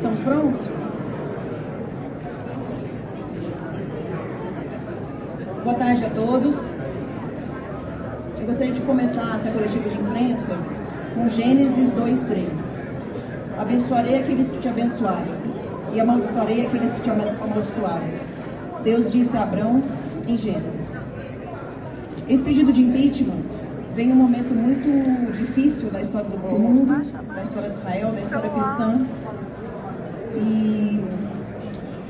Estamos prontos? Boa tarde a todos. Eu gostaria de começar essa coletiva de imprensa com Gênesis 2, 3. Abençoarei aqueles que te abençoarem e amaldiçoarei aqueles que te amaldiçoarem. Deus disse a Abraão em Gênesis. Esse pedido de impeachment vem num momento muito difícil da história do mundo, da história de Israel, da história cristã. E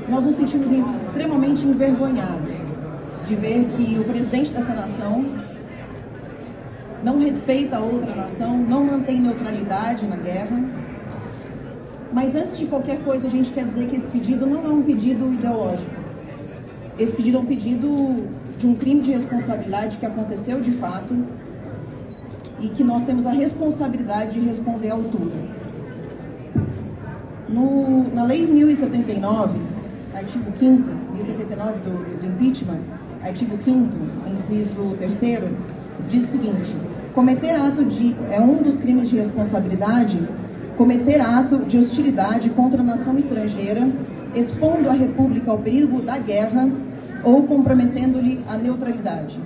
nós nos sentimos extremamente envergonhados de ver que o presidente dessa nação não respeita a outra nação, não mantém neutralidade na guerra. Mas antes de qualquer coisa, a gente quer dizer que esse pedido não é um pedido ideológico. Esse pedido é um pedido de um crime de responsabilidade que aconteceu de fato e que nós temos a responsabilidade de responder à altura. No, na Lei 1079, artigo 5 1079 do, do impeachment, artigo 5 inciso 3 diz o seguinte: cometer ato de é um dos crimes de responsabilidade cometer ato de hostilidade contra a nação estrangeira, expondo a República ao perigo da guerra ou comprometendo-lhe a neutralidade.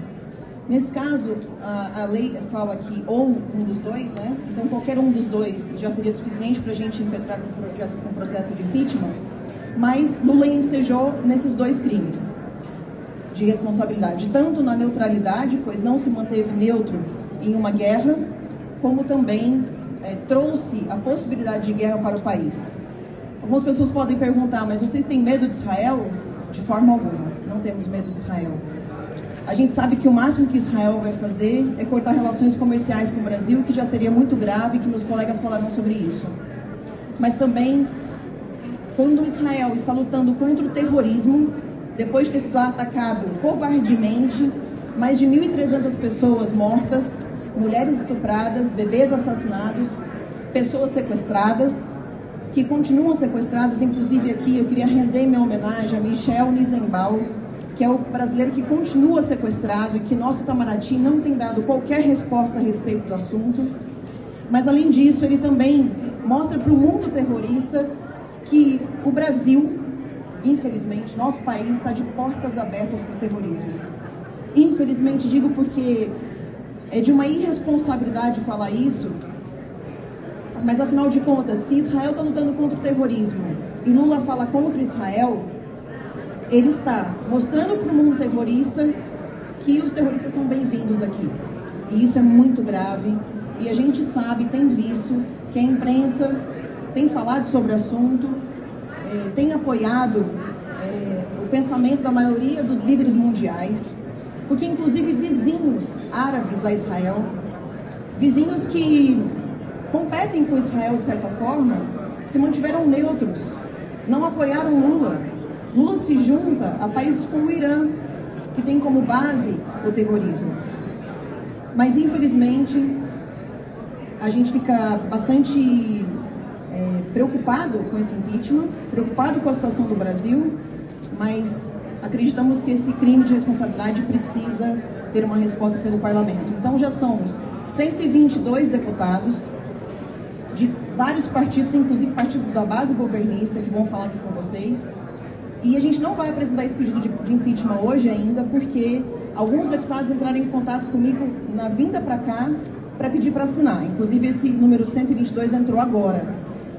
Nesse caso, a, a, lei fala aqui ou um dos dois, né? Então qualquer um dos dois já seria suficiente para a gente impetrar um projeto com processo de impeachment. Mas Lula ensejou nesses dois crimes de responsabilidade, tanto na neutralidade, pois não se manteve neutro em uma guerra, como também é, trouxe a possibilidade de guerra para o país. Algumas pessoas podem perguntar, mas vocês têm medo de Israel? De forma alguma, não temos medo de Israel. A gente sabe que o máximo que Israel vai fazer é cortar relações comerciais com o Brasil, que já seria muito grave, que meus colegas falaram sobre isso. Mas também, quando Israel está lutando contra o terrorismo, depois de ter sido atacado covardemente, mais de 1.300 pessoas mortas, mulheres estupradas, bebês assassinados, pessoas sequestradas, que continuam sequestradas, inclusive aqui eu queria render minha homenagem a Michel Nizenbaum, que é o brasileiro que continua sequestrado e que nosso Itamaraty não tem dado qualquer resposta a respeito do assunto. Mas além disso, ele também mostra para o mundo terrorista que o Brasil, infelizmente, nosso país está de portas abertas para o terrorismo. Infelizmente digo porque é de uma irresponsabilidade falar isso, mas afinal de contas, se Israel está lutando contra o terrorismo e Lula fala contra Israel, ele está mostrando para o mundo terrorista que os terroristas são bem-vindos aqui. E isso é muito grave. E a gente sabe, tem visto, que a imprensa tem falado sobre o assunto, é, tem apoiado é, o pensamento da maioria dos líderes mundiais, porque inclusive vizinhos árabes a Israel, vizinhos que competem com Israel de certa forma, se mantiveram neutros, não apoiaram Lula. Lula se junta a países como o Irã, que tem como base o terrorismo. Mas infelizmente a gente fica bastante é, preocupado com esse impeachment, preocupado com a situação do Brasil, mas acreditamos que esse crime de responsabilidade precisa ter uma resposta pelo parlamento. Então já somos 122 deputados de vários partidos, inclusive partidos da base governista, que vão falar aqui com vocês. E a gente não vai apresentar esse pedido de, de impeachment hoje ainda, porque alguns deputados entraram em contato comigo na vinda para cá para pedir para assinar. Inclusive esse número 122 entrou agora.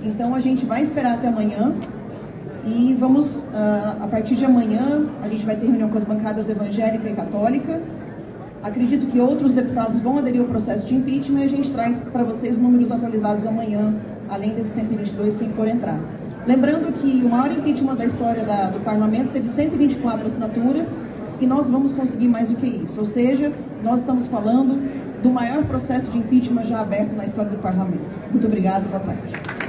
Então a gente vai esperar até amanhã e vamos, uh, a partir de amanhã, a gente vai ter reunião com as bancadas evangélica e católica. Acredito que outros deputados vão aderir ao processo de impeachment e a gente traz para vocês números atualizados amanhã, além desses 122, quem for entrar. Lembrando que o maior impeachment da história da, do parlamento teve 124 assinaturas e nós vamos conseguir mais do que isso. Ou seja, nós estamos falando do maior processo de impeachment já aberto na história do parlamento. Muito obrigado, boa tarde.